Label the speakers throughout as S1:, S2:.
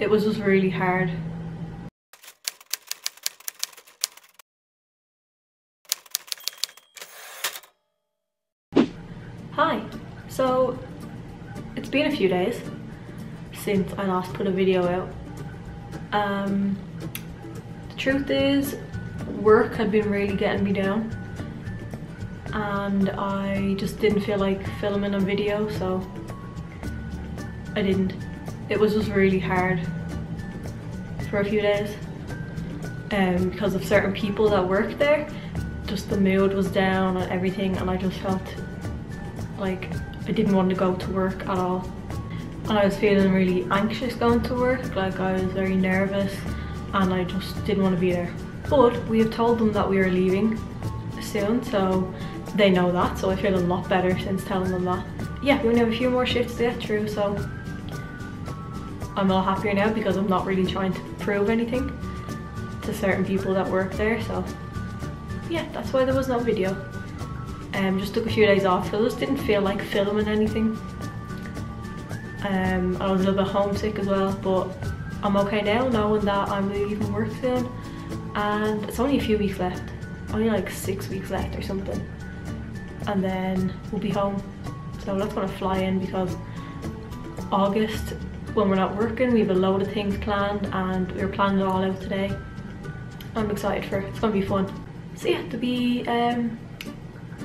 S1: it was just really hard. Hi, so it's been a few days since I last put a video out. Um, the truth is, work had been really getting me down and I just didn't feel like filming a video so I didn't. It was just really hard for a few days um, because of certain people that worked there. Just the mood was down and everything and I just felt like I didn't want to go to work at all. And I was feeling really anxious going to work, like I was very nervous and I just didn't want to be there. But we have told them that we are leaving soon, so they know that, so I feel a lot better since telling them that. Yeah, we only have a few more shifts to get through, so I'm a lot happier now because I'm not really trying to prove anything to certain people that work there, so yeah, that's why there was no video. Um, just took a few days off, I just didn't feel like filming anything. Um, I was a little bit homesick as well, but I'm okay now knowing that I'm leaving work soon and it's only a few weeks left only like six weeks left or something and then we'll be home so I'm that's gonna fly in because August when we're not working we have a load of things planned and we are planning it all out today. I'm excited for it, it's gonna be fun. So yeah to be um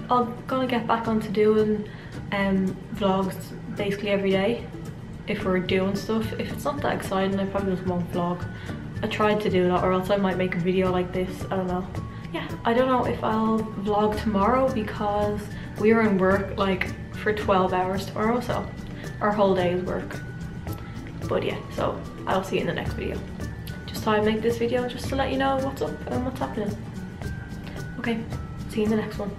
S1: I'm gonna get back onto doing um vlogs basically every day if we're doing stuff. If it's not that exciting I probably just won't vlog. I tried to do that or else I might make a video like this. I don't know. Yeah, I don't know if I'll vlog tomorrow because we are in work like for 12 hours tomorrow, so our whole day is work. But yeah, so I'll see you in the next video. Just thought I'd make this video just to let you know what's up and what's happening. Okay, see you in the next one.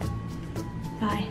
S1: Bye.